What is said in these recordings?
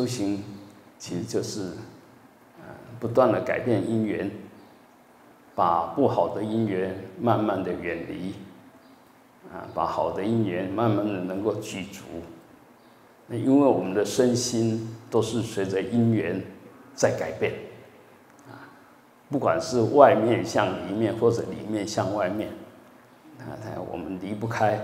修行其实就是，呃，不断的改变因缘，把不好的因缘慢慢的远离，啊，把好的因缘慢慢的能够具足。那因为我们的身心都是随着因缘在改变，啊，不管是外面向里面或者里面向外面，啊，我们离不开，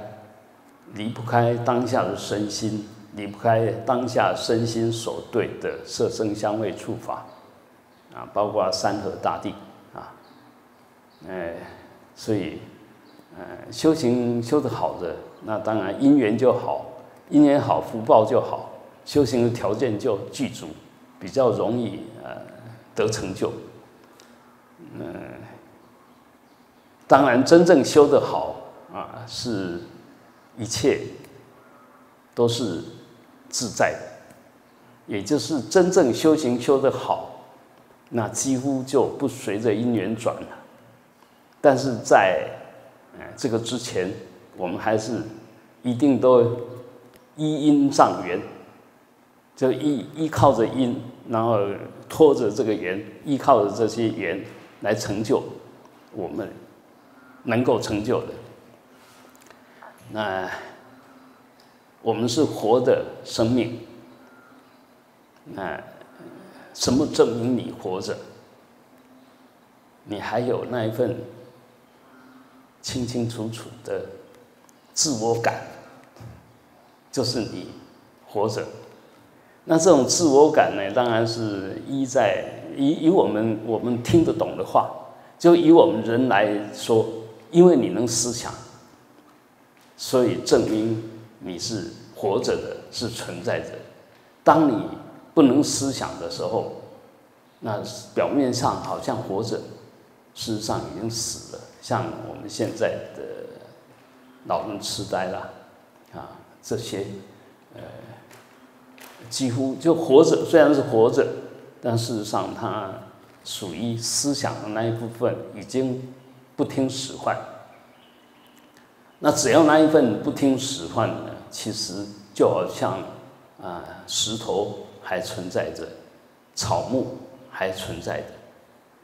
离不开当下的身心。离不开当下身心所对的色声香味触法，啊，包括山河大地，啊，哎，所以，呃，修行修得好的，那当然因缘就好，因缘好福报就好，修行的条件就具足，比较容易呃得成就。嗯，当然真正修得好啊，是一切都是。自在的，也就是真正修行修得好，那几乎就不随着因缘转了。但是在这个之前，我们还是一定都依因仗缘，就依依靠着因，然后拖着这个缘，依靠着这些缘来成就我们能够成就的。那。我们是活的生命，那什么证明你活着？你还有那一份清清楚楚的自我感，就是你活着。那这种自我感呢，当然是依在以以我们我们听得懂的话，就以我们人来说，因为你能思想，所以证明。你是活着的，是存在着。当你不能思想的时候，那表面上好像活着，事实上已经死了。像我们现在的老人痴呆啦，啊，这些，呃，几乎就活着，虽然是活着，但事实上他属于思想的那一部分已经不听使唤。那只要那一份不听使唤呢，其实就好像啊石头还存在着，草木还存在的。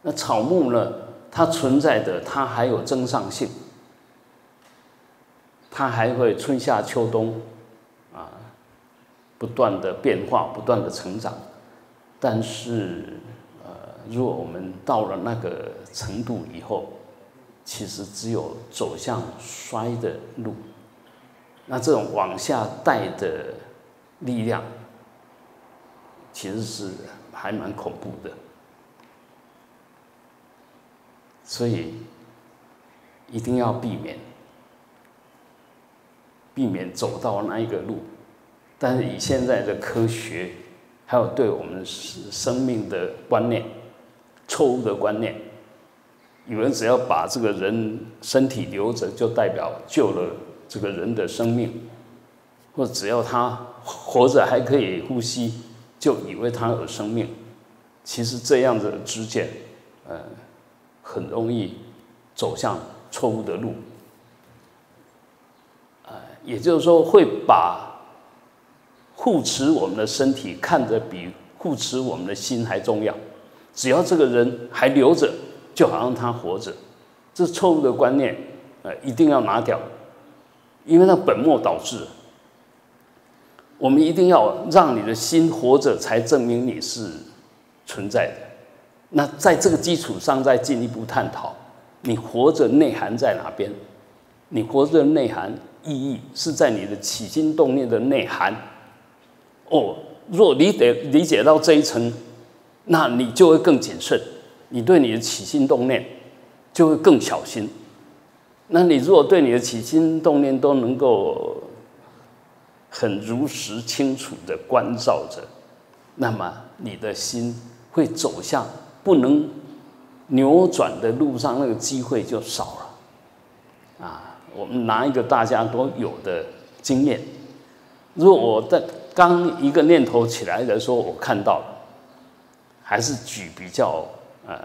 那草木呢，它存在的，它还有增上性，它还会春夏秋冬啊不断的变化，不断的成长。但是呃，如果我们到了那个程度以后，其实只有走向衰的路，那这种往下带的力量，其实是还蛮恐怖的，所以一定要避免，避免走到那一个路。但是以现在的科学，还有对我们生命的观念，错误的观念。有人只要把这个人身体留着，就代表救了这个人的生命；或只要他活着还可以呼吸，就以为他有生命。其实这样子的知见，呃，很容易走向错误的路。呃，也就是说，会把护持我们的身体看得比护持我们的心还重要。只要这个人还留着。就好像他活着，这错误的观念，呃，一定要拿掉，因为那本末倒置。我们一定要让你的心活着，才证明你是存在的。那在这个基础上，再进一步探讨，你活着内涵在哪边？你活着的内涵意义是在你的起心动念的内涵。哦，若你得理解到这一层，那你就会更谨慎。你对你的起心动念就会更小心。那你如果对你的起心动念都能够很如实清楚的关照着，那么你的心会走向不能扭转的路上，那个机会就少了。啊，我们拿一个大家都有的经验，如果我在刚一个念头起来的时候，我看到，还是举比较。呃，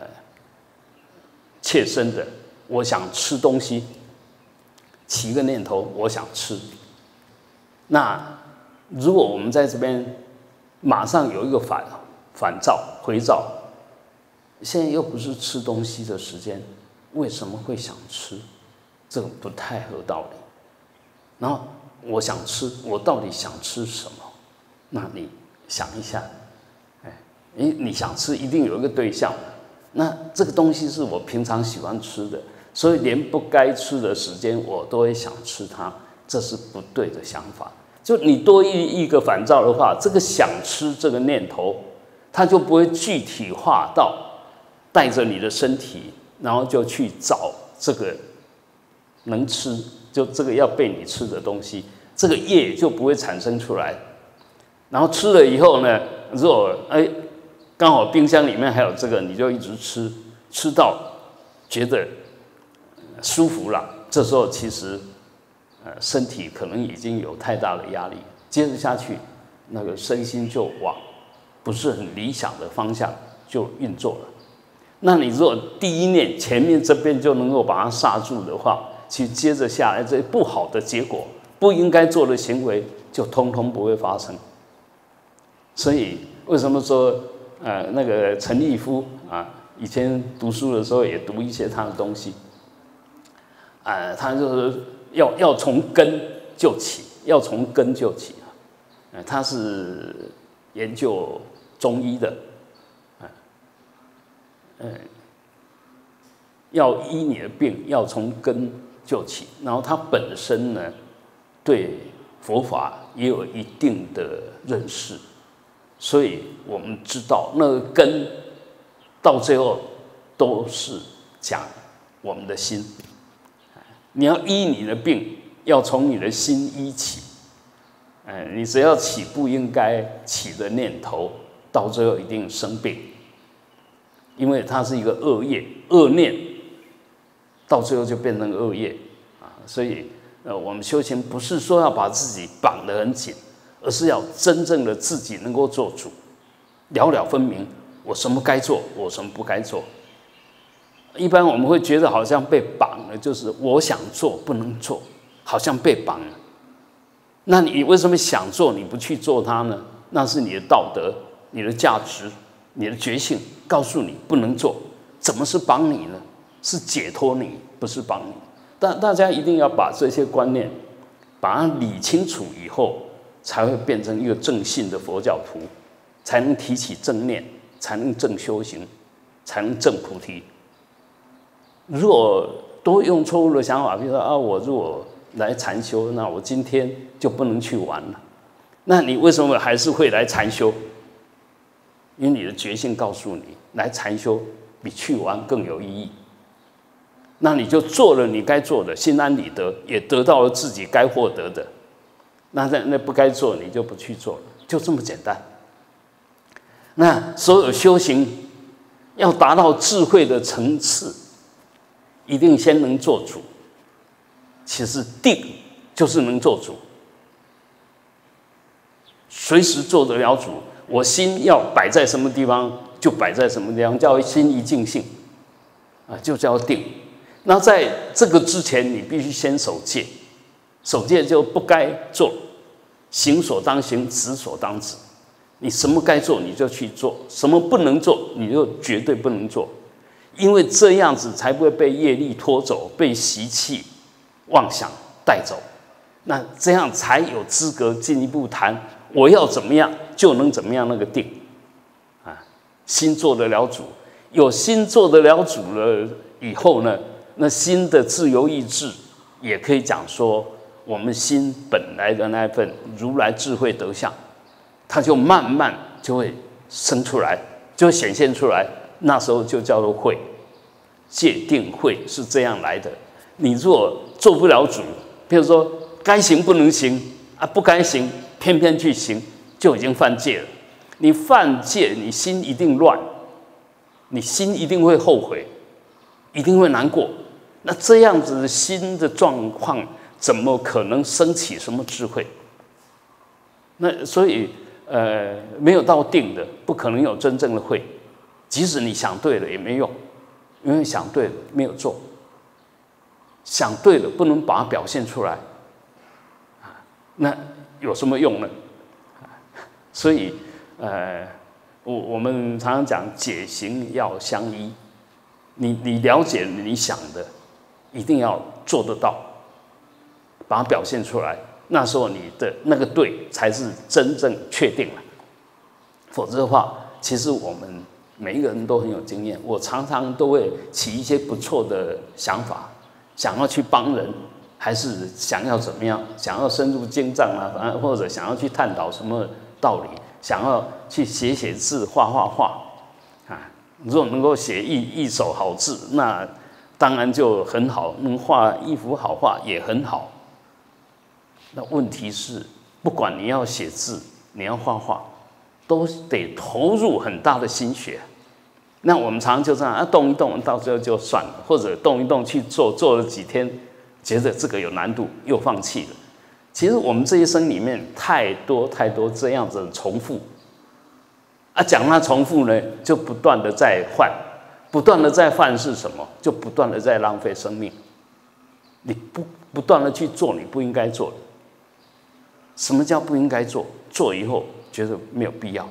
切身的，我想吃东西，起一个念头，我想吃。那如果我们在这边马上有一个反反照回照。现在又不是吃东西的时间，为什么会想吃？这个不太合道理。然后我想吃，我到底想吃什么？那你想一下，哎，你你想吃，一定有一个对象。那这个东西是我平常喜欢吃的，所以连不该吃的时间我都会想吃它，这是不对的想法。就你多一一个反照的话，这个想吃这个念头，它就不会具体化到。带着你的身体，然后就去找这个能吃，就这个要被你吃的东西，这个业就不会产生出来。然后吃了以后呢，如果哎刚好冰箱里面还有这个，你就一直吃，吃到觉得舒服了，这时候其实呃身体可能已经有太大的压力，接着下去那个身心就往不是很理想的方向就运作了。那你如果第一念前面这边就能够把它刹住的话，其实接着下来这不好的结果、不应该做的行为就通通不会发生。所以为什么说呃那个陈立夫啊，以前读书的时候也读一些他的东西，啊，他就是要要从根就起，要从根就起啊，呃，他是研究中医的。嗯，要医你的病，要从根救起。然后他本身呢，对佛法也有一定的认识，所以我们知道那个根到最后都是讲我们的心。你要医你的病，要从你的心医起。哎，你只要起不应该起的念头，到最后一定生病。因为它是一个恶业、恶念，到最后就变成恶业啊！所以，呃，我们修行不是说要把自己绑得很紧，而是要真正的自己能够做主，了了分明，我什么该做，我什么不该做。一般我们会觉得好像被绑，就是我想做不能做，好像被绑了。那你为什么想做你不去做它呢？那是你的道德，你的价值。你的觉性告诉你不能做，怎么是帮你呢？是解脱你，不是帮你。但大家一定要把这些观念把它理清楚以后，才会变成一个正信的佛教徒，才能提起正念，才能正修行，才能正菩提。如果都用错误的想法，比如说啊，我如果来禅修，那我今天就不能去玩了。那你为什么还是会来禅修？因为你的决心告诉你，来禅修比去玩更有意义。那你就做了你该做的，心安理得，也得到了自己该获得的。那那那不该做，你就不去做，就这么简单。那所有修行要达到智慧的层次，一定先能做主。其实定就是能做主，随时做得了主。我心要摆在什么地方，就摆在什么地方，叫心一静性，啊，就叫定。那在这个之前，你必须先守戒，守戒就不该做，行所当行，止所当止。你什么该做你就去做，什么不能做你就绝对不能做，因为这样子才不会被业力拖走，被习气、妄想带走。那这样才有资格进一步谈。我要怎么样就能怎么样？那个定，啊，心做得了主，有心做得了主了以后呢，那心的自由意志也可以讲说，我们心本来的那份如来智慧德相，它就慢慢就会生出来，就显现出来。那时候就叫做慧，戒定慧是这样来的。你若做不了主，比如说该行不能行啊，不该行。偏偏去行，就已经犯戒了。你犯戒，你心一定乱，你心一定会后悔，一定会难过。那这样子的心的状况，怎么可能升起什么智慧？那所以，呃，没有到定的，不可能有真正的慧。即使你想对了，也没用，因为想对了没有做，想对了不能把它表现出来，啊，那。有什么用呢？所以，呃，我我们常常讲解行要相依，你你了解你想的，一定要做得到，把它表现出来。那时候你的那个对才是真正确定了，否则的话，其实我们每一个人都很有经验。我常常都会起一些不错的想法，想要去帮人，还是想要怎么样，想要深入经藏啊，或者想要去探讨什么道理，想要去写写字、画画画啊。如果能够写一一手好字，那当然就很好；能画一幅好画也很好。那问题是，不管你要写字，你要画画，都得投入很大的心血。那我们常常就这样啊，动一动，到最后就算了，或者动一动去做，做了几天，觉得这个有难度，又放弃了。其实我们这一生里面太多太多这样子的重复啊，讲那重复呢，就不断的在换，不断的在换是什么？就不断的在浪费生命。你不不断的去做你不应该做的。什么叫不应该做？做以后觉得没有必要，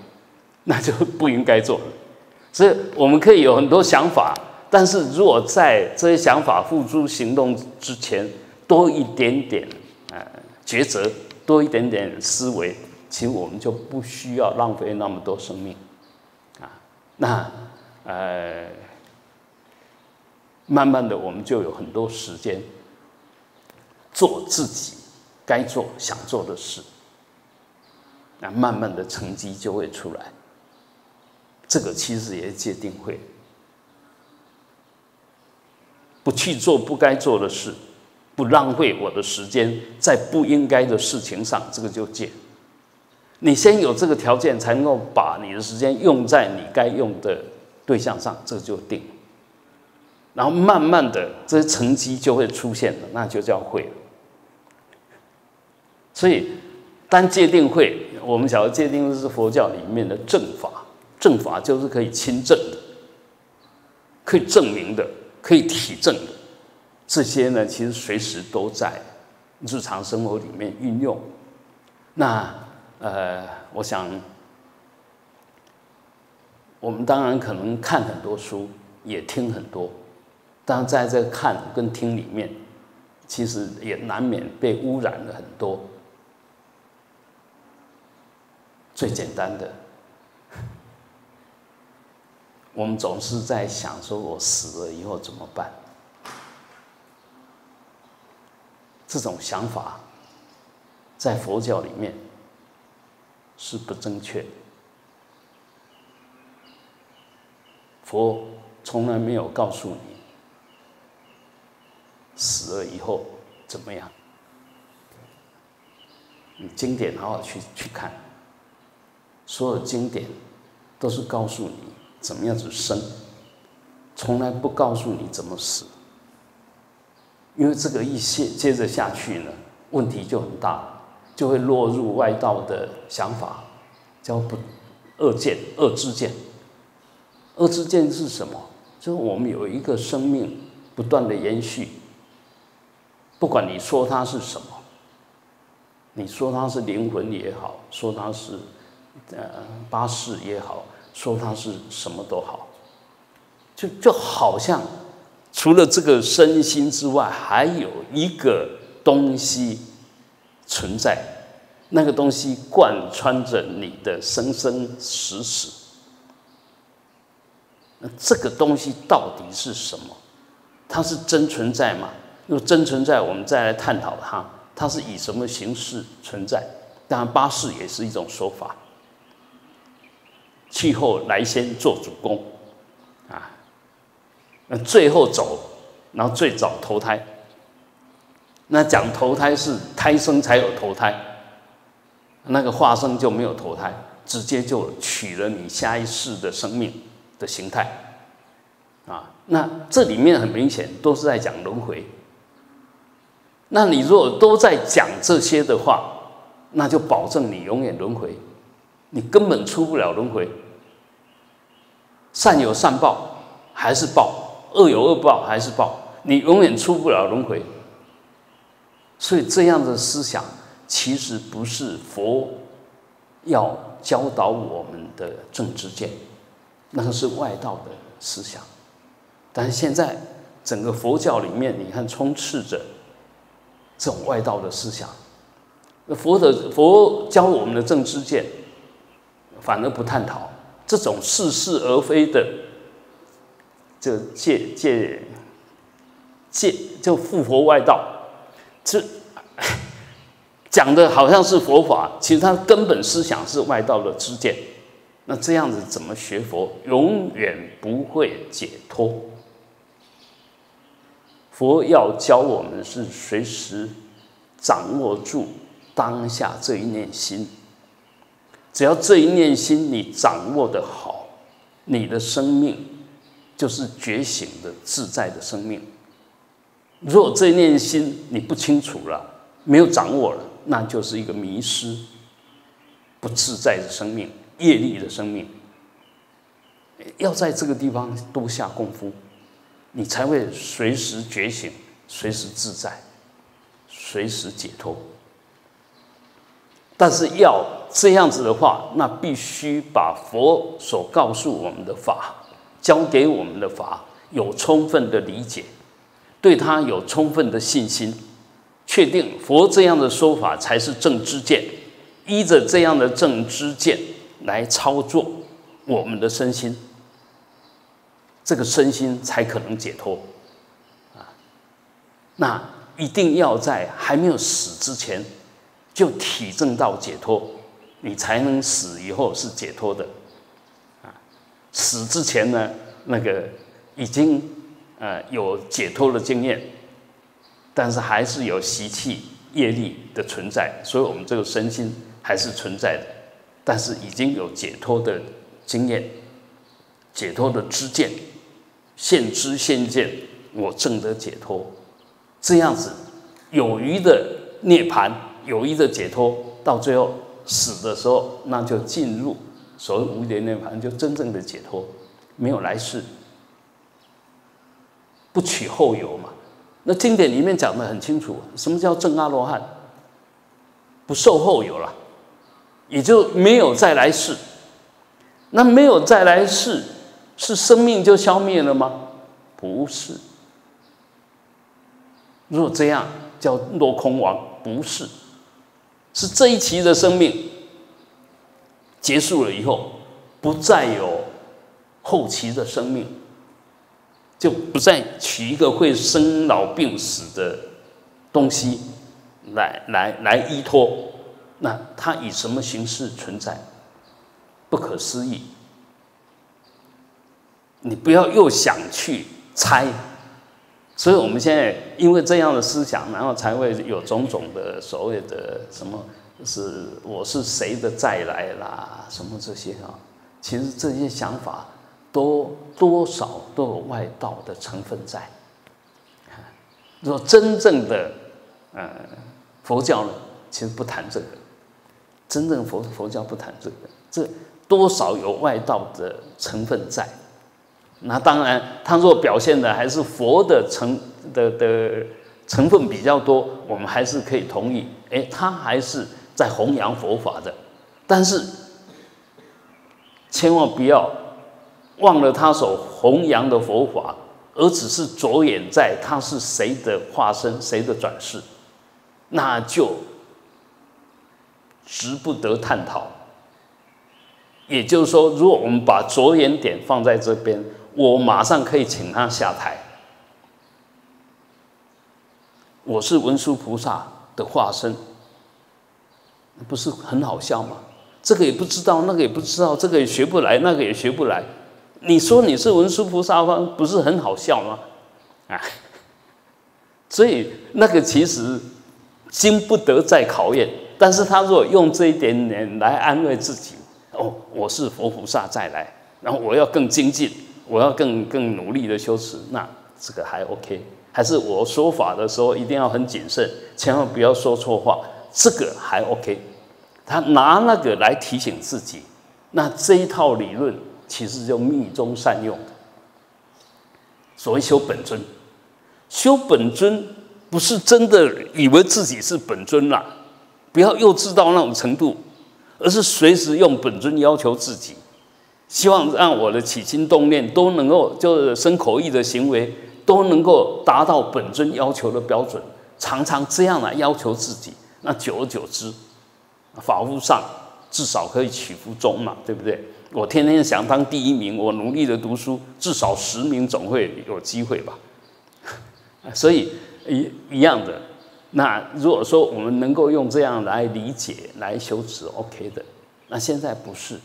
那就不应该做。所以我们可以有很多想法，但是如果在这些想法付诸行动之前多一点点呃抉择，多一点点思维，其实我们就不需要浪费那么多生命啊。那呃，慢慢的我们就有很多时间做自己。该做、想做的事，那慢慢的成绩就会出来。这个其实也是界定会，不去做不该做的事，不浪费我的时间在不应该的事情上，这个就戒。你先有这个条件，才能够把你的时间用在你该用的对象上，这就定。然后慢慢的，这些成绩就会出现了，那就叫会。所以，当界定会，我们晓得界定的是佛教里面的正法，正法就是可以亲证的，可以证明的，可以体证的。这些呢，其实随时都在日常生活里面运用。那呃，我想，我们当然可能看很多书，也听很多，但在这看跟听里面，其实也难免被污染了很多。最简单的，我们总是在想：说我死了以后怎么办？这种想法在佛教里面是不正确的。佛从来没有告诉你死了以后怎么样。你经典好好去去看。所有经典都是告诉你怎么样子生，从来不告诉你怎么死。因为这个一接接着下去呢，问题就很大，就会落入外道的想法，叫不恶见、恶之见。恶之见是什么？就是我们有一个生命不断的延续，不管你说它是什么，你说它是灵魂也好，说它是。呃，巴士也好，说它是什么都好，就就好像除了这个身心之外，还有一个东西存在，那个东西贯穿着你的生生死死。那这个东西到底是什么？它是真存在吗？如果真存在，我们再来探讨它，它是以什么形式存在？当然，巴士也是一种说法。去后来先做主公，啊，那最后走，然后最早投胎。那讲投胎是胎生才有投胎，那个化生就没有投胎，直接就取了你下一世的生命的形态，啊，那这里面很明显都是在讲轮回。那你如果都在讲这些的话，那就保证你永远轮回。你根本出不了轮回，善有善报还是报，恶有恶报还是报，你永远出不了轮回。所以这样的思想其实不是佛要教导我们的正知见，那个是外道的思想。但是现在整个佛教里面，你看充斥着这种外道的思想。佛的佛教我们的正知见，反而不探讨这种似是而非的，这借借借就复活外道，这讲的好像是佛法，其实它根本思想是外道的知见。那这样子怎么学佛，永远不会解脱。佛要教我们是随时掌握住当下这一念心，只要这一念心你掌握的好，你的生命就是觉醒的自在的生命。如果这一念心你不清楚了，没有掌握了，那就是一个迷失、不自在的生命、业力的生命。要在这个地方多下功夫。你才会随时觉醒，随时自在，随时解脱。但是要这样子的话，那必须把佛所告诉我们的法，教给我们的法有充分的理解，对他有充分的信心，确定佛这样的说法才是正知见，依着这样的正知见来操作我们的身心。这个身心才可能解脱，啊，那一定要在还没有死之前就体证到解脱，你才能死以后是解脱的，啊，死之前呢，那个已经呃有解脱的经验，但是还是有习气业力的存在，所以我们这个身心还是存在的，但是已经有解脱的经验，解脱的知见。现知现见，我正得解脱，这样子有余的涅盘，有余的解脱，到最后死的时候，那就进入所谓无余的涅盘，就真正的解脱，没有来世，不取后有嘛。那经典里面讲的很清楚，什么叫正阿罗汉？不受后有了，也就没有再来世。那没有再来世。是生命就消灭了吗？不是。若这样叫落空亡，不是。是这一期的生命结束了以后，不再有后期的生命，就不再取一个会生老病死的东西来来来依托。那它以什么形式存在？不可思议。你不要又想去猜，所以我们现在因为这样的思想，然后才会有种种的所谓的什么是我是谁的再来啦，什么这些啊，其实这些想法都多少都有外道的成分在。若真正的呃佛教呢，其实不谈这个，真正佛佛教不谈这个，这多少有外道的成分在。那当然，他若表现的还是佛的成的的成分比较多，我们还是可以同意。哎，他还是在弘扬佛法的，但是千万不要忘了他所弘扬的佛法，而只是着眼在他是谁的化身、谁的转世，那就值不得探讨。也就是说，如果我们把着眼点放在这边。我马上可以请他下台。我是文殊菩萨的化身，不是很好笑吗？这个也不知道，那个也不知道，这个也学不来，那个也学不来。你说你是文殊菩萨吗？不是很好笑吗？啊！所以那个其实经不得再考验。但是他如果用这一点点来安慰自己，哦，我是佛菩萨再来，然后我要更精进。我要更更努力的修持，那这个还 OK，还是我说法的时候一定要很谨慎，千万不要说错话，这个还 OK。他拿那个来提醒自己，那这一套理论其实就密中善用。所谓修本尊，修本尊不是真的以为自己是本尊啦，不要幼稚到那种程度。而是随时用本尊要求自己，希望让我的起心动念都能够，就是身口意的行为都能够达到本尊要求的标准，常常这样来要求自己，那久而久之，法务上至少可以取福中嘛，对不对？我天天想当第一名，我努力的读书，至少十名总会有机会吧。所以一一样的，那如果说我们能够用这样来理解来修持，OK 的。那现在不是，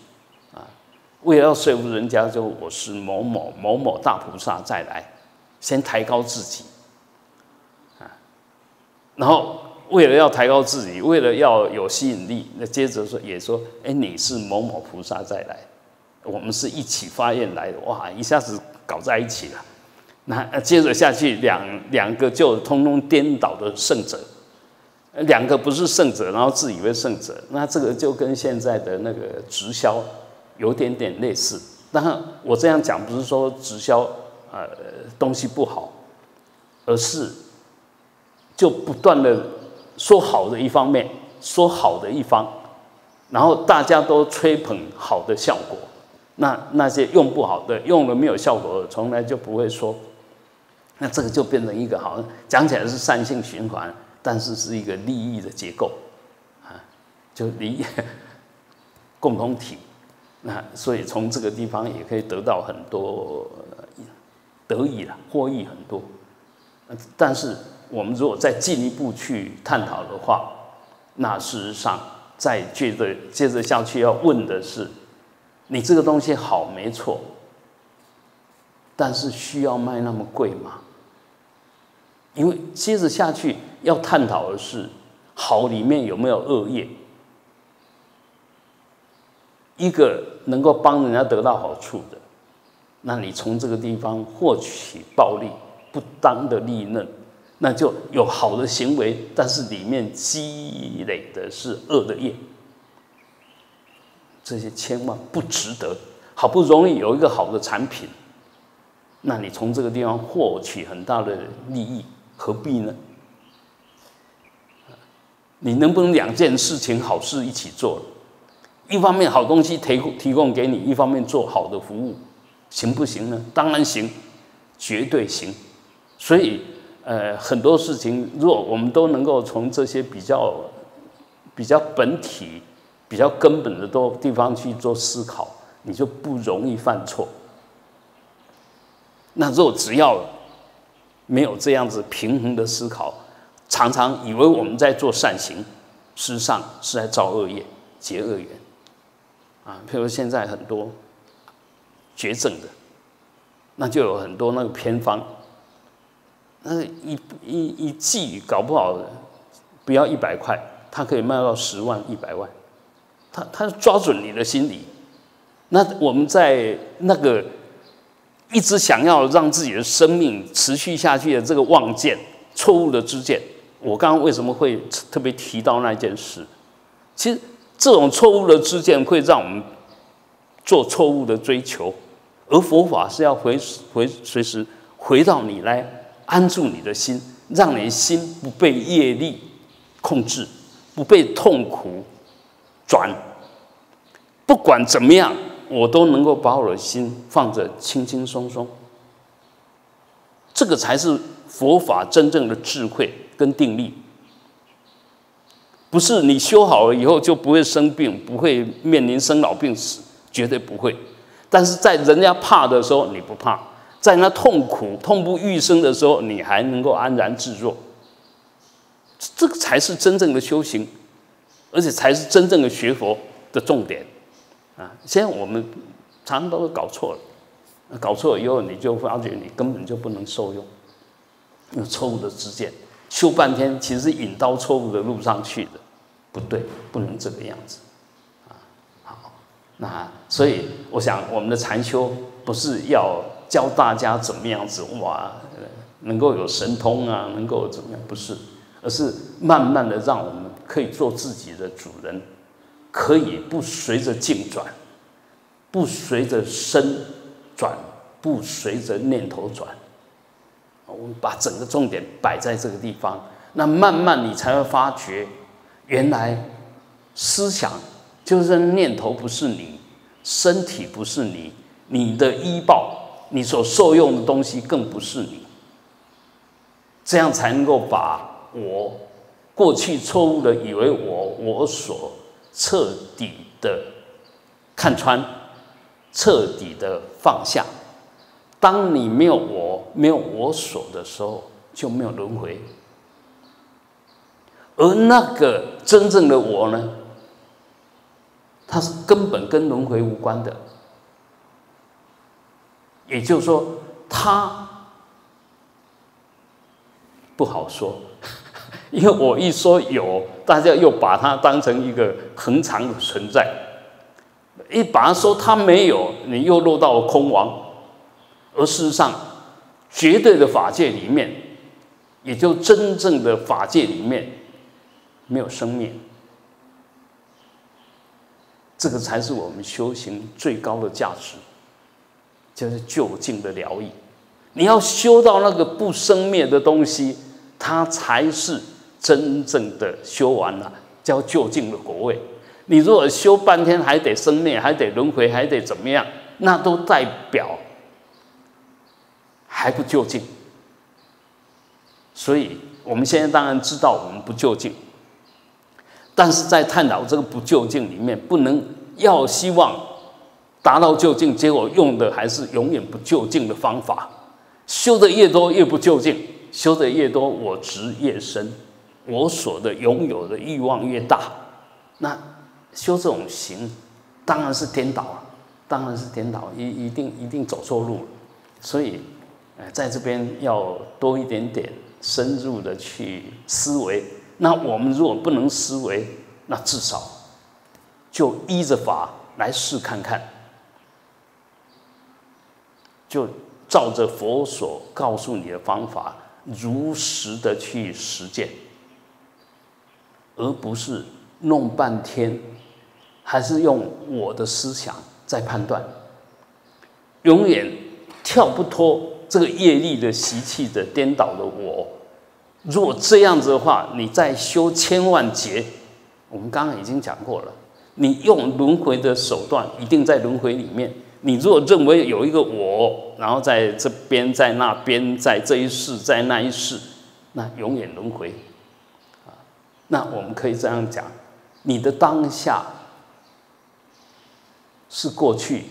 为了要说服人家，就我是某某某某大菩萨再来，先抬高自己啊，然后为了要抬高自己，为了要有吸引力，那接着说也说，哎，你是某某菩萨再来。我们是一起发愿来的，哇！一下子搞在一起了，那接着下去，两两个就通通颠倒的圣者，两个不是圣者，然后自以为圣者，那这个就跟现在的那个直销有点点类似。当然，我这样讲不是说直销呃东西不好，而是就不断的说好的一方面，说好的一方，然后大家都吹捧好的效果。那那些用不好的、用了没有效果的，从来就不会说。那这个就变成一个好像讲起来是善性循环，但是是一个利益的结构啊，就利益 共同体。那所以从这个地方也可以得到很多得益了，获益很多。但是我们如果再进一步去探讨的话，那事实上再接着接着下去要问的是。你这个东西好没错，但是需要卖那么贵吗？因为接着下去要探讨的是，好里面有没有恶业？一个能够帮人家得到好处的，那你从这个地方获取暴利、不当的利润，那就有好的行为，但是里面积累的是恶的业。这些千万不值得，好不容易有一个好的产品，那你从这个地方获取很大的利益，何必呢？你能不能两件事情好事一起做？一方面好东西提提供给你，一方面做好的服务，行不行呢？当然行，绝对行。所以，呃，很多事情，若我们都能够从这些比较比较本体。比较根本的多地方去做思考，你就不容易犯错。那若只要没有这样子平衡的思考，常常以为我们在做善行，事实上是在造恶业、结恶缘。啊，譬如现在很多绝症的，那就有很多那个偏方，那一一一剂搞不好不要一百块，它可以卖到十万、一百万。他他抓准你的心理，那我们在那个一直想要让自己的生命持续下去的这个望见错误的知见，我刚刚为什么会特别提到那件事？其实这种错误的知见会让我们做错误的追求，而佛法是要回回随时回到你来安住你的心，让你心不被业力控制，不被痛苦。转，不管怎么样，我都能够把我的心放着轻轻松松。这个才是佛法真正的智慧跟定力。不是你修好了以后就不会生病，不会面临生老病死，绝对不会。但是在人家怕的时候你不怕，在那痛苦痛不欲生的时候，你还能够安然自若。这个才是真正的修行。而且才是真正的学佛的重点，啊！现在我们常常都是搞错了，搞错了以后，你就发觉你根本就不能受用，有错误的知见，修半天其实是引到错误的路上去的，不对，不能这个样子，啊！好，那所以我想，我们的禅修不是要教大家怎么样子哇，能够有神通啊，能够怎么样？不是，而是慢慢的让我们。可以做自己的主人，可以不随着境转，不随着身转，不随着念头转。我们把整个重点摆在这个地方，那慢慢你才会发觉，原来思想就是念头不是你，身体不是你，你的医报，你所受用的东西更不是你。这样才能够把我过去错误的以为我我所彻底的看穿，彻底的放下。当你没有我，没有我所的时候，就没有轮回。而那个真正的我呢？它是根本跟轮回无关的。也就是说，它不好说，因为我一说有，大家又把它当成一个恒常的存在；一把它说它没有，你又落到了空亡。而事实上，绝对的法界里面，也就真正的法界里面，没有生灭。这个才是我们修行最高的价值，就是就近的疗愈。你要修到那个不生灭的东西，它才是真正的修完了，叫就近的果位。你如果修半天还得生灭，还得轮回，还得怎么样，那都代表。还不就近，所以我们现在当然知道我们不就近，但是在探讨这个不究竟里面，不能要希望达到就近，结果用的还是永远不究竟的方法，修的越多越不究竟，修的越多我执越深，我所的拥有的欲望越大，那修这种行当然是颠倒了，当然是颠倒，一一定一定走错路了，所以。在这边要多一点点深入的去思维。那我们如果不能思维，那至少就依着法来试看看，就照着佛所告诉你的方法，如实的去实践，而不是弄半天，还是用我的思想在判断，永远跳不脱。这个业力的习气的颠倒的我，如果这样子的话，你再修千万劫，我们刚刚已经讲过了，你用轮回的手段，一定在轮回里面。你如果认为有一个我，然后在这边，在那边，在这一世，在那一世，那永远轮回。啊，那我们可以这样讲，你的当下是过去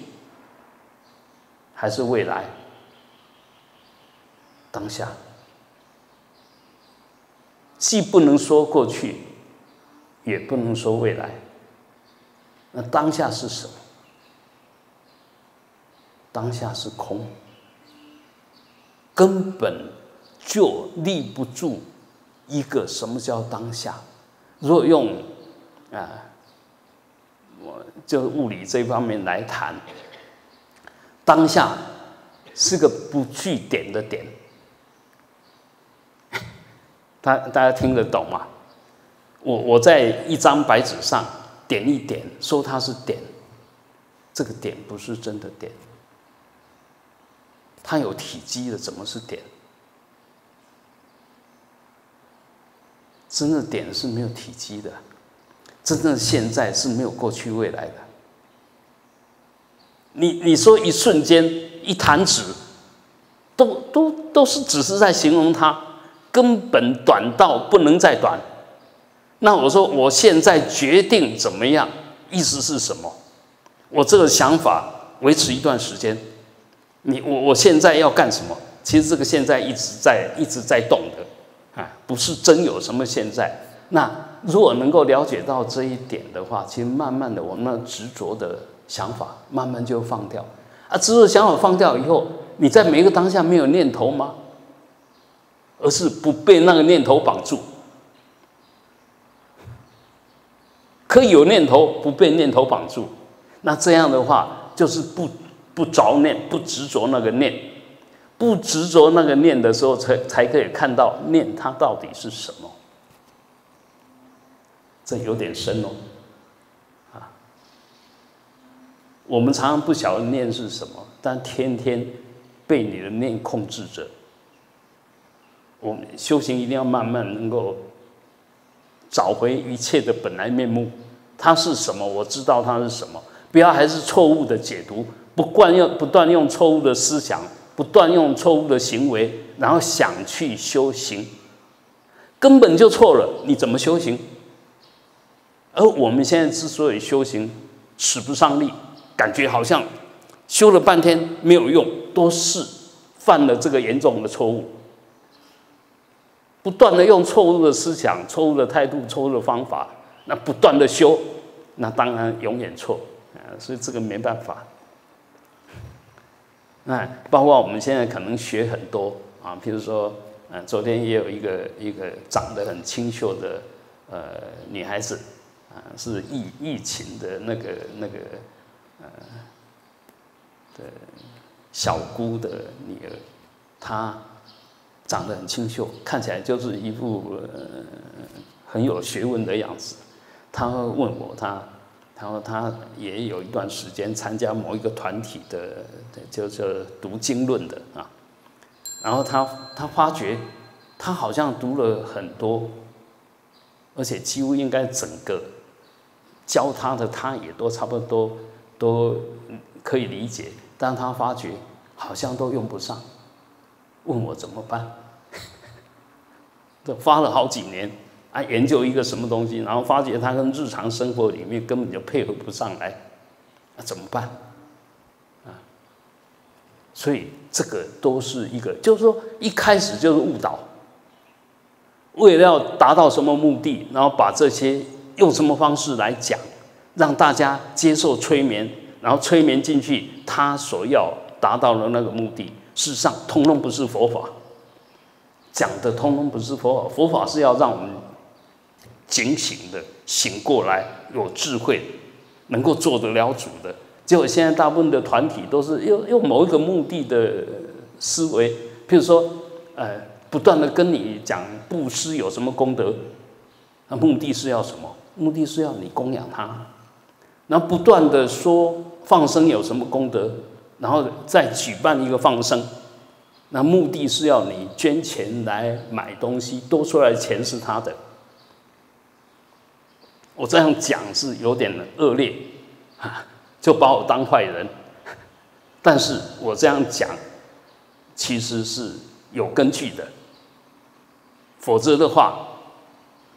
还是未来？当下，既不能说过去，也不能说未来。那当下是什么？当下是空，根本就立不住一个什么叫当下。若用啊，我就物理这方面来谈，当下是个不具点的点。大大家听得懂吗？我我在一张白纸上点一点，说它是点，这个点不是真的点，它有体积的，怎么是点？真的点是没有体积的，真正现在是没有过去未来的。你你说一瞬间一弹指，都都都是只是在形容它。根本短到不能再短，那我说我现在决定怎么样？意思是什么？我这个想法维持一段时间，你我我现在要干什么？其实这个现在一直在一直在动的，啊，不是真有什么现在。那如果能够了解到这一点的话，其实慢慢的我们那执着的想法慢慢就放掉。啊，执着想法放掉以后，你在每一个当下没有念头吗？而是不被那个念头绑住，可以有念头，不被念头绑住。那这样的话，就是不不着念，不执着那个念，不执着那个念的时候，才才可以看到念它到底是什么。这有点深哦，啊，我们常常不晓得念是什么，但天天被你的念控制着。我们修行一定要慢慢能够找回一切的本来面目，它是什么，我知道它是什么，不要还是错误的解读，不惯用不断用错误的思想，不断用错误的行为，然后想去修行，根本就错了。你怎么修行？而我们现在之所以修行使不上力，感觉好像修了半天没有用，都是犯了这个严重的错误。不断的用错误的思想、错误的态度、错误的方法，那不断的修，那当然永远错啊！所以这个没办法。那包括我们现在可能学很多啊，譬如说，嗯，昨天也有一个一个长得很清秀的呃女孩子啊，是疫疫情的那个那个呃的小姑的女儿，她。长得很清秀，看起来就是一副很有学问的样子。他问我，他他说他也有一段时间参加某一个团体的，就是读经论的啊。然后他他发觉，他好像读了很多，而且几乎应该整个教他的他也都差不多都可以理解，但他发觉好像都用不上。问我怎么办？这花了好几年啊，研究一个什么东西，然后发觉它跟日常生活里面根本就配合不上来，那怎么办？啊，所以这个都是一个，就是说一开始就是误导，为了要达到什么目的，然后把这些用什么方式来讲，让大家接受催眠，然后催眠进去，他所要达到的那个目的。事实上，通通不是佛法讲的，通通不是佛法。佛法是要让我们警醒的，醒过来，有智慧，能够做得了主的。结果现在大部分的团体都是用用某一个目的的思维，譬如说，呃，不断的跟你讲布施有什么功德，那目的是要什么？目的是要你供养他，然后不断的说放生有什么功德。然后再举办一个放生，那目的是要你捐钱来买东西，多出来的钱是他的。我这样讲是有点恶劣，啊，就把我当坏人。但是我这样讲，其实是有根据的。否则的话，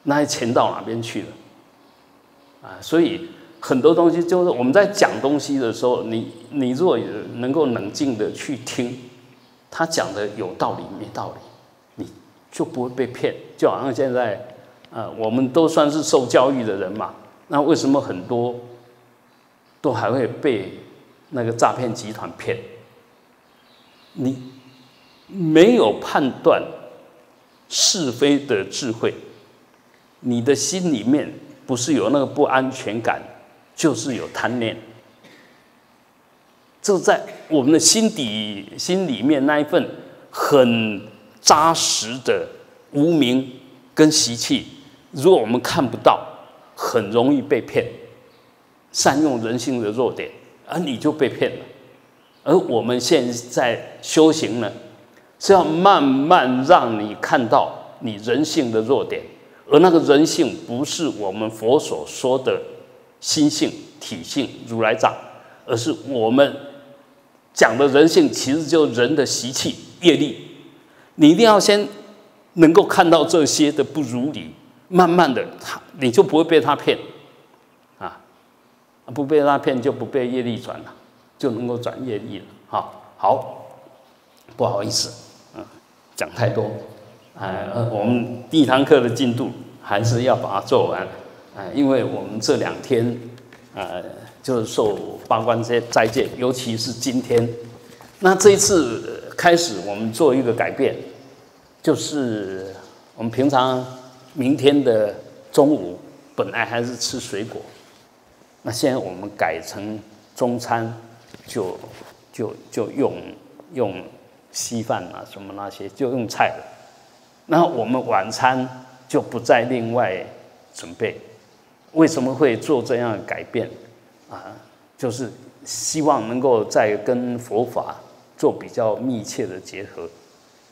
那些钱到哪边去了？啊，所以。很多东西就是我们在讲东西的时候，你你若能够冷静的去听，他讲的有道理没道理，你就不会被骗。就好像现在，呃，我们都算是受教育的人嘛，那为什么很多都还会被那个诈骗集团骗？你没有判断是非的智慧，你的心里面不是有那个不安全感？就是有贪念，就在我们的心底心里面那一份很扎实的无名跟习气，如果我们看不到，很容易被骗，善用人性的弱点，而你就被骗了。而我们现在修行呢，是要慢慢让你看到你人性的弱点，而那个人性不是我们佛所说的。心性、体性、如来藏，而是我们讲的人性，其实就人的习气、业力。你一定要先能够看到这些的不如理，慢慢的，他你就不会被他骗，啊，不被他骗就不被业力转了，就能够转业力了。好，好，不好意思，嗯，讲太多，哎，我们第一堂课的进度还是要把它做完。哎，因为我们这两天，呃，就是受八关斋斋戒，尤其是今天，那这一次开始，我们做一个改变，就是我们平常明天的中午本来还是吃水果，那现在我们改成中餐，就就就用用稀饭啊什么那些，就用菜了，那我们晚餐就不再另外准备。为什么会做这样的改变？啊，就是希望能够再跟佛法做比较密切的结合，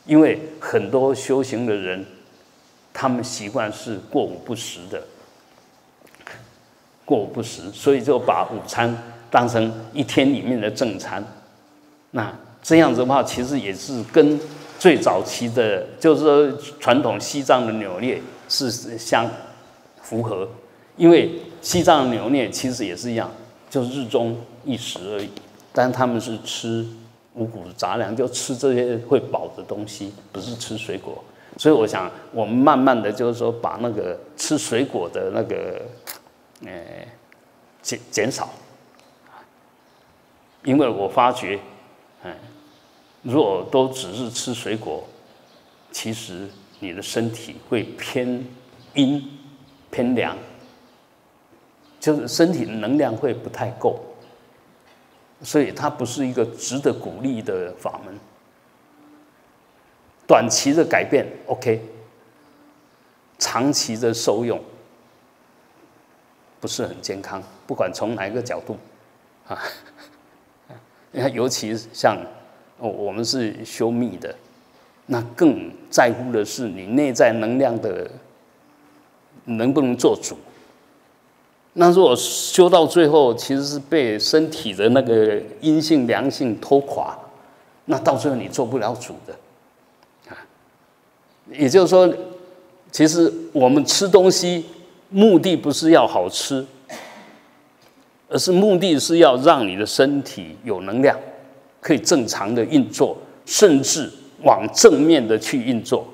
因为很多修行的人，他们习惯是过午不食的。过午不食，所以就把午餐当成一天里面的正餐。那这样子的话，其实也是跟最早期的，就是说传统西藏的扭捏是相符合。因为西藏的扭捏其实也是一样，就是日中一食而已，但他们是吃五谷杂粮，就吃这些会饱的东西，不是吃水果。所以我想，我们慢慢的就是说，把那个吃水果的那个，呃，减减少。因为我发觉，嗯，如果都只是吃水果，其实你的身体会偏阴、偏凉，就是身体能量会不太够，所以它不是一个值得鼓励的法门。短期的改变 OK，长期的受用不是很健康。不管从哪一个角度，啊，你看，尤其像我们是修密的，那更在乎的是你内在能量的能不能做主。那如果修到最后，其实是被身体的那个阴性、良性拖垮，那到最后你做不了主的。啊也就是说，其实我们吃东西目的不是要好吃，而是目的是要让你的身体有能量，可以正常的运作，甚至往正面的去运作。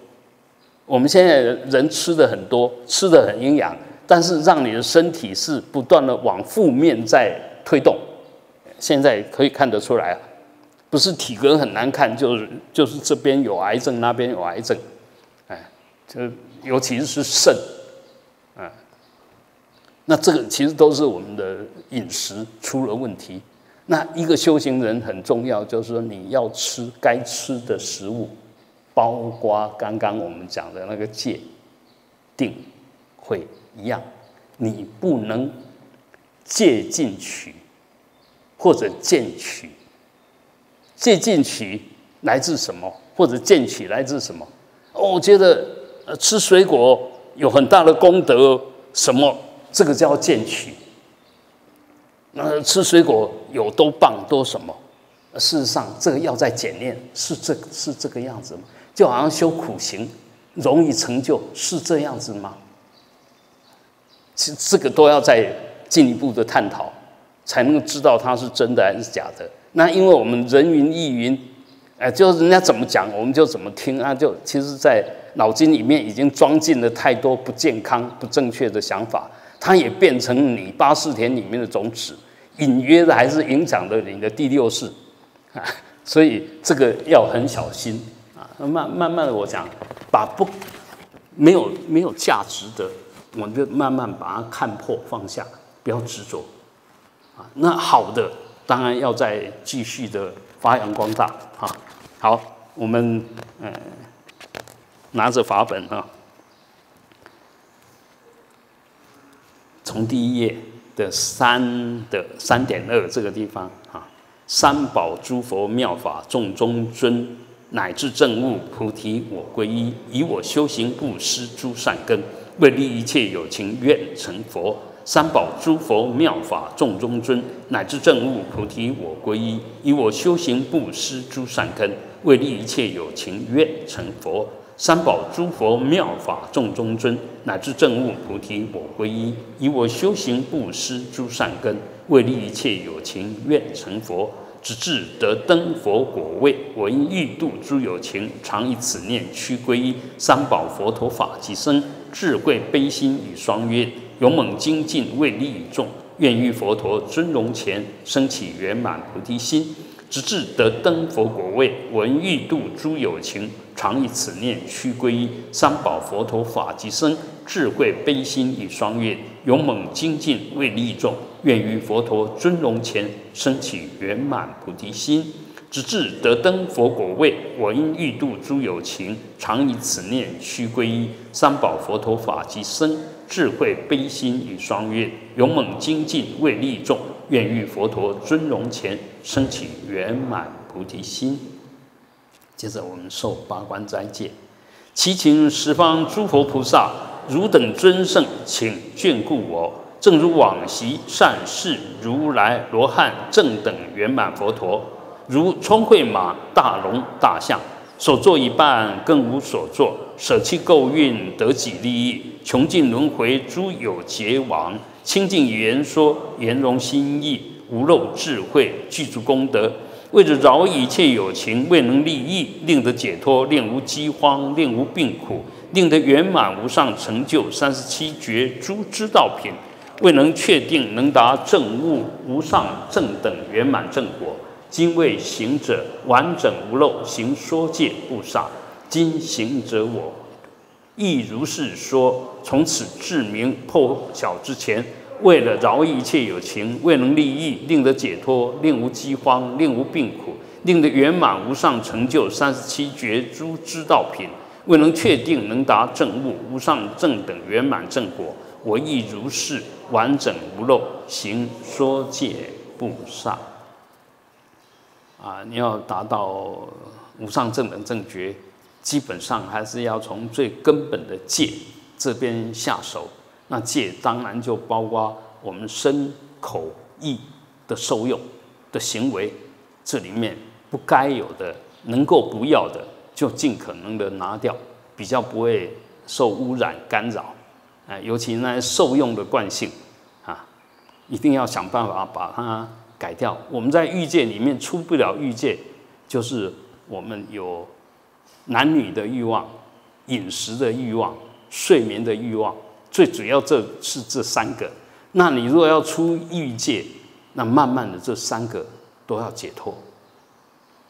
我们现在人吃的很多，吃的很营养，但是让你的身体是不断的往负面在推动。现在可以看得出来啊，不是体格很难看，就是就是这边有癌症，那边有癌症。哎就尤其是肾，啊，那这个其实都是我们的饮食出了问题。那一个修行人很重要，就是说你要吃该吃的食物，包括刚刚我们讲的那个戒、定、会一样，你不能借进取或者见取。借进取来自什么？或者见取来自什么？哦，我觉得。呃，吃水果有很大的功德，什么？这个叫见取。那吃水果有多棒多什么？事实上，这个要在检验，是这是这个样子吗？就好像修苦行容易成就，是这样子吗？其实这个都要再进一步的探讨，才能知道它是真的还是假的。那因为我们人云亦云，哎，就人家怎么讲，我们就怎么听啊，就其实，在。脑筋里面已经装进了太多不健康、不正确的想法，它也变成你八四田里面的种子，隐约的还是影响了你的第六世啊，所以这个要很小心啊。慢慢慢的，我想把不没有没有价值的，我们就慢慢把它看破放下，不要执着啊。那好的，当然要再继续的发扬光大啊。好，我们嗯。拿着法本啊，从第一页的三的三点二这个地方啊，三宝诸佛妙法众中尊，乃至正悟菩提我归依，以我修行布施诸善根，为利一切有情愿成佛。三宝诸佛妙法众中尊，乃至正悟菩提我归依，以我修行布施诸善根，为利一切有情愿成佛。三宝诸佛妙法众中尊，乃至正悟菩提我归依，以我修行布施诸善根，为利一切有情愿成佛，直至得登佛果位。我因欲度诸有情，常以此念屈归依三宝佛陀法及僧，智慧悲心与双愿，勇猛精进为利益众，愿于佛陀尊容前升起圆满菩提心。直至得登佛果位，闻欲度诸有情，常以此念须皈依三宝佛陀法及僧，智慧悲心与双愿，勇猛精进为利众，愿于佛陀尊容前升起圆满菩提心。直至得登佛果位，我因欲度诸有情，常以此念须皈依三宝佛陀法及僧，智慧悲心与双愿，勇猛精进为利众。愿遇佛陀尊容前升起圆满菩提心。接着我们受八关斋戒，祈请十方诸佛菩萨，汝等尊圣，请眷顾我，正如往昔善事如来罗汉正等圆满佛陀，如聪慧马大龙大象，所作一半更无所作，舍弃垢运得己利益，穷尽轮回诸有结亡，清净言说言融心意，无漏智慧具足功德。为着饶一切有情，未能利益，令得解脱，令无饥荒，令无病苦，令得圆满无上成就三十七绝诸之道品，未能确定能达正悟无上正等圆满正果。今为行者完整无漏行说戒不杀，今行者我亦如是说。从此至明破晓之前。为了饶一切有情，未能利益，令得解脱，令无饥荒，令无病苦，令得圆满无上成就三十七绝诸之道品，未能确定能达正悟无上正等圆满正果，我亦如是完整无漏行说戒不杀。啊，你要达到无上正等正觉，基本上还是要从最根本的戒这边下手。那戒当然就包括我们身口意的受用的行为，这里面不该有的、能够不要的，就尽可能的拿掉，比较不会受污染干扰。哎，尤其那些受用的惯性啊，一定要想办法把它改掉。我们在欲界里面出不了欲界，就是我们有男女的欲望、饮食的欲望、睡眠的欲望。最主要这是这三个，那你如果要出欲界，那慢慢的这三个都要解脱，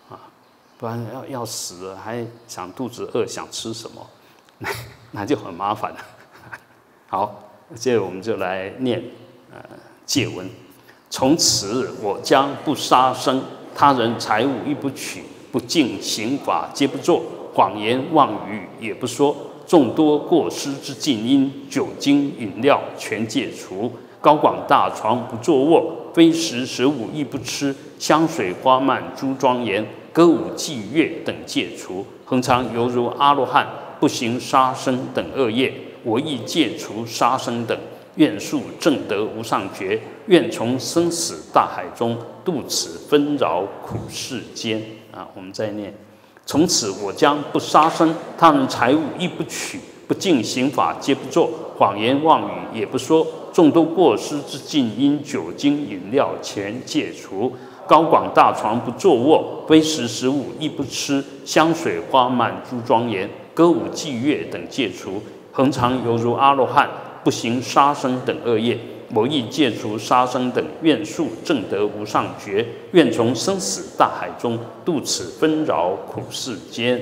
啊，不然要要死了还想肚子饿想吃什么，那就很麻烦了。好，接着我们就来念呃戒文，从此我将不杀生，他人财物亦不取，不敬刑法皆不做，谎言妄语也不说。众多过失之尽因，酒精饮料全戒除；高广大床不坐卧，非食食物亦不吃；香水花蔓诸庄严，歌舞伎乐等戒除。恒常犹如阿罗汉，不行杀生等恶业，我亦戒除杀生等。愿速正得无上觉，愿从生死大海中渡此纷扰苦世间。啊，我们再念。从此我将不杀生，他人财物亦不取，不敬刑法皆不做，谎言妄语也不说，众多过失之境因酒精饮料全戒除，高广大床不坐卧，非食食物亦不吃，香水花满诸庄严，歌舞伎乐等戒除，恒常犹如阿罗汉，不行杀生等恶业。我亦戒除杀生等，愿速正得无上觉，愿从生死大海中渡此纷扰苦世间。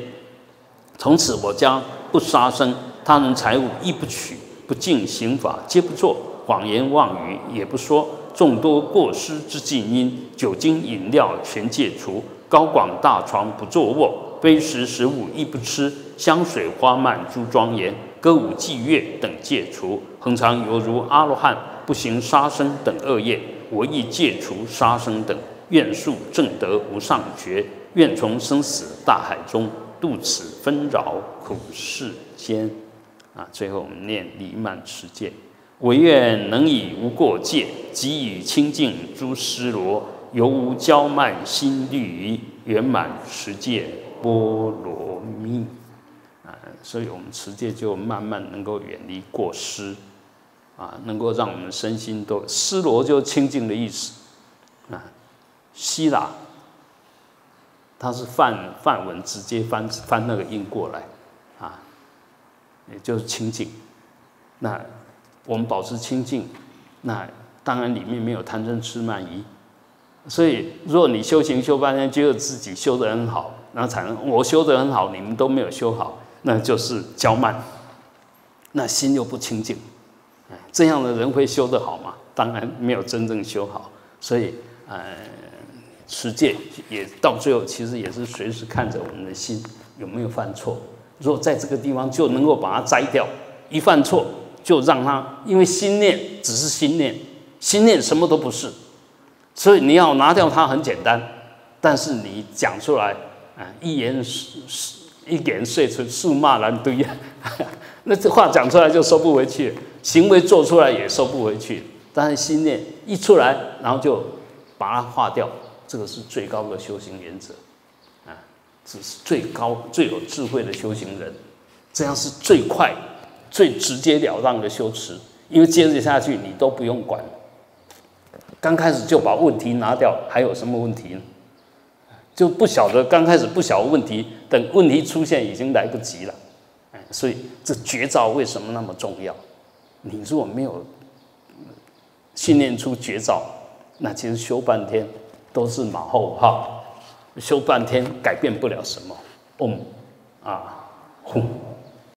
从此我将不杀生，他人财物亦不取，不敬刑法皆不做，谎言妄语也不说，众多过失之尽因，酒精饮料全戒除，高广大床不坐卧，非食食物亦不吃，香水花蔓诸庄严，歌舞伎乐等戒除，恒常犹如阿罗汉。不行杀生等恶业，我亦戒除杀生等，愿速正得无上觉，愿从生死大海中渡此纷扰苦世间。啊，最后我们念离曼持戒，唯愿能以无过戒，给予清净诸师罗，犹无骄慢心虑，圆满持戒波罗蜜。所以我们持戒就慢慢能够远离过失。啊，能够让我们身心都失罗，就清净的意思。啊，希腊，它是梵梵文，直接翻翻那个音过来，啊，也就是清净。那我们保持清净，那当然里面没有贪嗔痴慢疑。所以，如果你修行修半天，觉得自己修得很好，那才能我修得很好，你们都没有修好，那就是骄慢，那心又不清净。这样的人会修得好吗？当然没有真正修好，所以，呃，持戒也到最后其实也是随时看着我们的心有没有犯错。如果在这个地方就能够把它摘掉，一犯错就让他，因为心念只是心念，心念什么都不是，所以你要拿掉它很简单，但是你讲出来，啊，一言是是一言碎出数骂难堆呀。那这话讲出来就收不回去，行为做出来也收不回去。但是心念一出来，然后就把它化掉，这个是最高的修行原则，啊，这是最高最有智慧的修行人，这样是最快、最直截了当的修持，因为接着下去你都不用管，刚开始就把问题拿掉，还有什么问题呢？就不晓得刚开始不晓得问题，等问题出现已经来不及了，哎，所以这绝招为什么那么重要？你如果没有训练出绝招，那其实修半天都是马后炮，修半天改变不了什么。嗡，啊，吽。